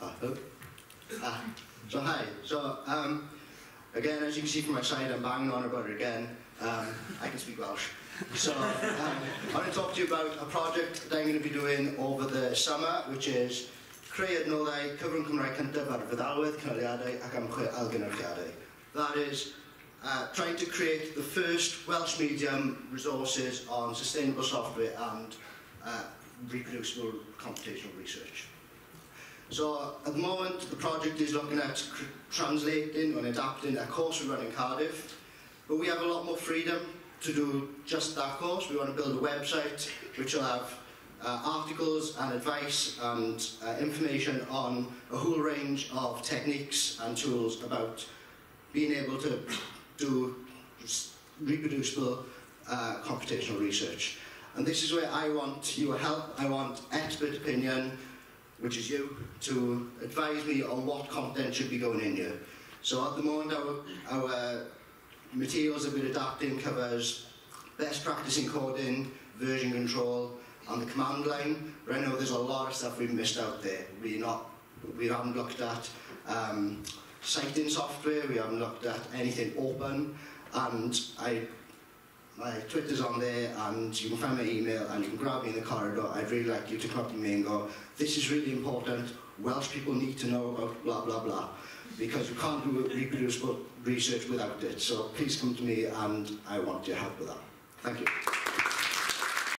Uh, so hi. So um, again, as you can see from my side, I'm banging on about it again. Um, I can speak Welsh. So um, I'm going to talk to you about a project that I'm going to be doing over the summer, which is creu adnoddau cyfrwng Cymraeg cyntaf ar feddalwedd, cynaliadau ac ymchwil algynyrchiadau. That is, uh, trying to create the first Welsh medium resources on sustainable software and uh, reproducible computational research. So at the moment, the project is looking at translating and adapting a course we run in Cardiff, but we have a lot more freedom to do just that course. We want to build a website which will have uh, articles and advice and uh, information on a whole range of techniques and tools about being able to do reproducible uh, computational research. And this is where I want your help, I want expert opinion, which is you, to advise me on what content should be going in here. So at the moment, our, our materials have been adapting covers best practice in coding, version control, and the command line. But I know there's a lot of stuff we've missed out there. We not, we haven't looked at um, citing software, we haven't looked at anything open, and I my Twitter's on there and you can find my email and you can grab me in the corridor. I'd really like you to come up to me and go, this is really important, Welsh people need to know about blah, blah, blah. Because you can't do reproducible research without it. So please come to me and I want your help with that. Thank you.